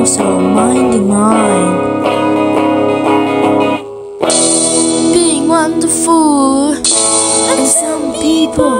also minding mine. Being wonderful, and some people.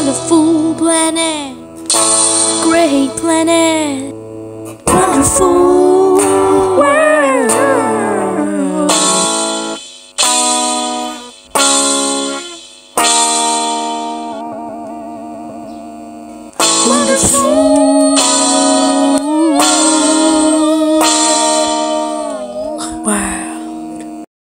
wonderful planet, great planet.